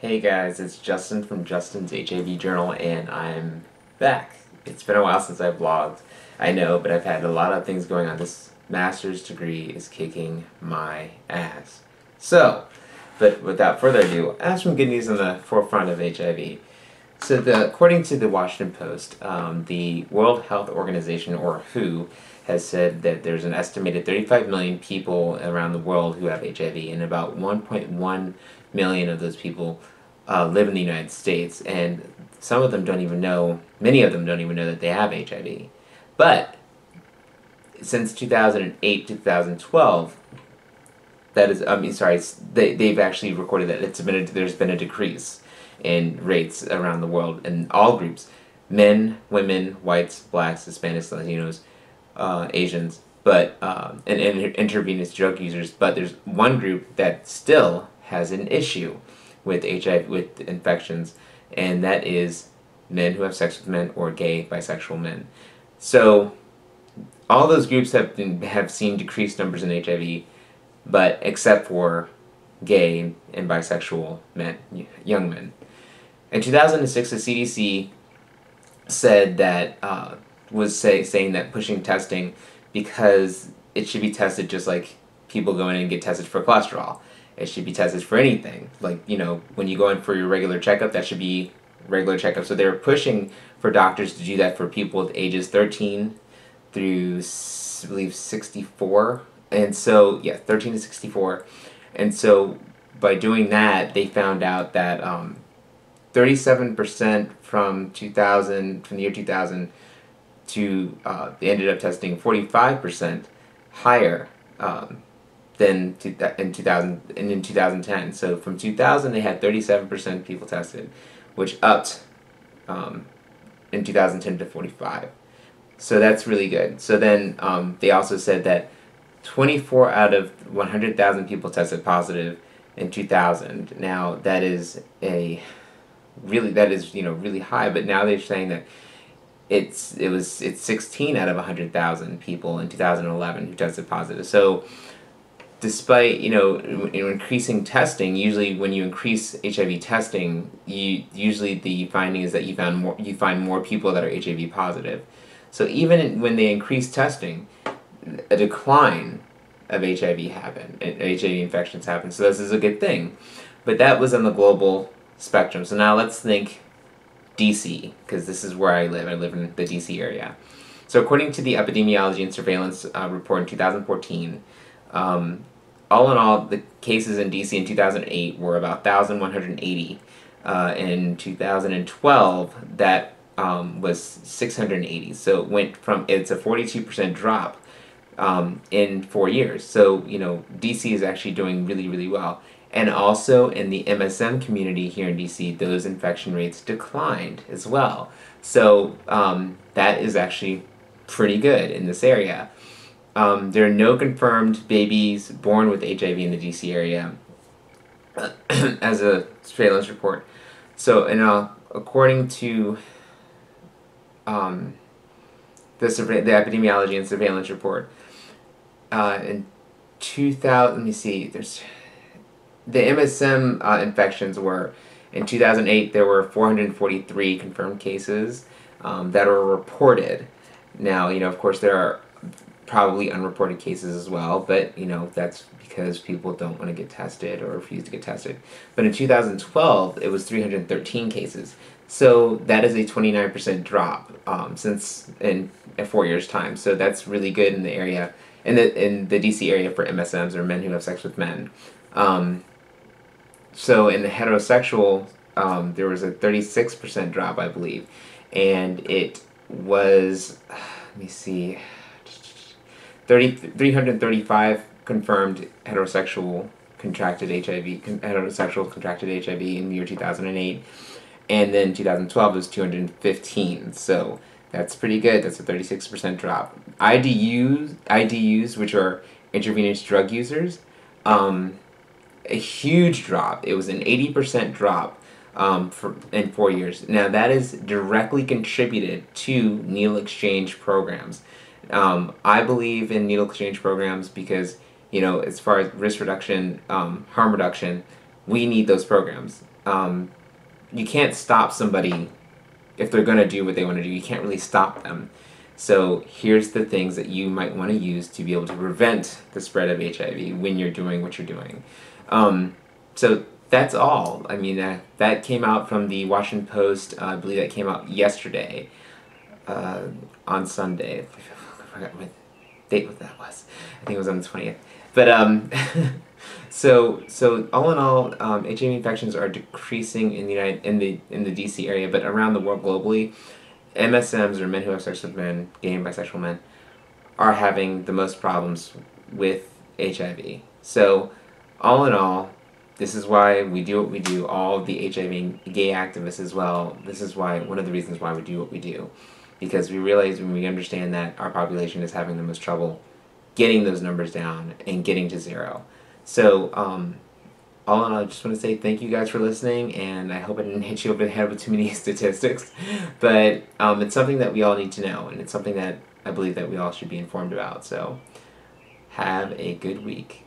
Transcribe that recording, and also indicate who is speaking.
Speaker 1: Hey guys, it's Justin from Justin's HIV Journal, and I'm back. It's been a while since I've vlogged. I know, but I've had a lot of things going on. This master's degree is kicking my ass. So, but without further ado, I have some good news on the forefront of HIV. So, the, according to the Washington Post, um, the World Health Organization, or WHO, has said that there's an estimated 35 million people around the world who have HIV, and about 1.1 million of those people uh, live in the United States, and some of them don't even know, many of them don't even know that they have HIV. But since 2008 2012, that is, I mean, sorry, they, they've actually recorded that it's been a, there's been a decrease in rates around the world in all groups men, women, whites, blacks, Hispanics, Latinos, uh, Asians, but um, and, and intravenous drug users. But there's one group that still has an issue with HIV with infections, and that is men who have sex with men or gay bisexual men. So all those groups have been, have seen decreased numbers in HIV, but except for gay and bisexual men, young men. In 2006, the CDC said that uh, was say, saying that pushing testing because it should be tested just like people go in and get tested for cholesterol. It should be tested for anything. Like, you know, when you go in for your regular checkup, that should be regular checkup. So they were pushing for doctors to do that for people with ages 13 through, I believe, 64. And so, yeah, 13 to 64. And so by doing that, they found out that um, 37% from 2000, from the year 2000 to, uh, they ended up testing 45% higher um, than in 2000 and in 2010. So from 2000 they had 37% people tested, which upped um, in 2010 to 45. So that's really good. So then um, they also said that 24 out of 100,000 people tested positive in 2000. Now that is a really that is you know really high, but now they're saying that it's it was it's 16 out of 100,000 people in 2011 who tested positive. So despite you know increasing testing, usually when you increase HIV testing, you usually the finding is that you found more you find more people that are HIV positive. So even when they increase testing, a decline of HIV happened, HIV infections happen. So this is a good thing, but that was on the global spectrum. So now let's think DC, because this is where I live. I live in the DC area. So according to the Epidemiology and Surveillance uh, report in 2014, um, all in all, the cases in DC in 2008 were about 1,180. Uh, in 2012, that um, was 680. So it went from, it's a 42% drop um, in four years. So, you know, DC is actually doing really, really well. And also in the MSM community here in DC, those infection rates declined as well. So um, that is actually pretty good in this area. Um, there are no confirmed babies born with HIV in the DC area as a surveillance report. So, and uh, according to um, the, the epidemiology and surveillance report, uh, in 2000, let me see, there's the MSM uh, infections were in 2008 there were 443 confirmed cases um, that were reported. Now, you know, of course, there are probably unreported cases as well, but you know that's because people don't want to get tested or refuse to get tested. But in 2012, it was 313 cases. So that is a 29% drop um, since in, in four years' time. So that's really good in the area, in the in the DC area for MSMs or men who have sex with men. Um, so in the heterosexual, um, there was a 36% drop, I believe, and it was, let me see, 30, 335 confirmed heterosexual contracted HIV, heterosexual contracted HIV in the year 2008, and then 2012 was 215. So that's pretty good. That's a 36% drop. IDUs, IDUs, which are intravenous drug users, um, a huge drop. It was an 80% drop um, for, in four years. Now that is directly contributed to needle exchange programs. Um, I believe in needle exchange programs because, you know, as far as risk reduction, um, harm reduction, we need those programs. um, you can't stop somebody if they're going to do what they want to do. You can't really stop them. So here's the things that you might want to use to be able to prevent the spread of HIV when you're doing what you're doing. Um, so that's all. I mean, uh, that came out from the Washington Post. Uh, I believe that came out yesterday uh, on Sunday. I forgot what date what that was. I think it was on the 20th. But um, so so all in all, um, HIV infections are decreasing in the United in the in the DC area, but around the world globally, MSMs or men who have sex with men, gay and bisexual men, are having the most problems with HIV. So all in all, this is why we do what we do. All the HIV gay activists as well. This is why one of the reasons why we do what we do, because we realize when we understand that our population is having the most trouble getting those numbers down and getting to zero. So um, all in all, I just want to say thank you guys for listening, and I hope I didn't hit you over the head with too many statistics, but um, it's something that we all need to know, and it's something that I believe that we all should be informed about. So have a good week.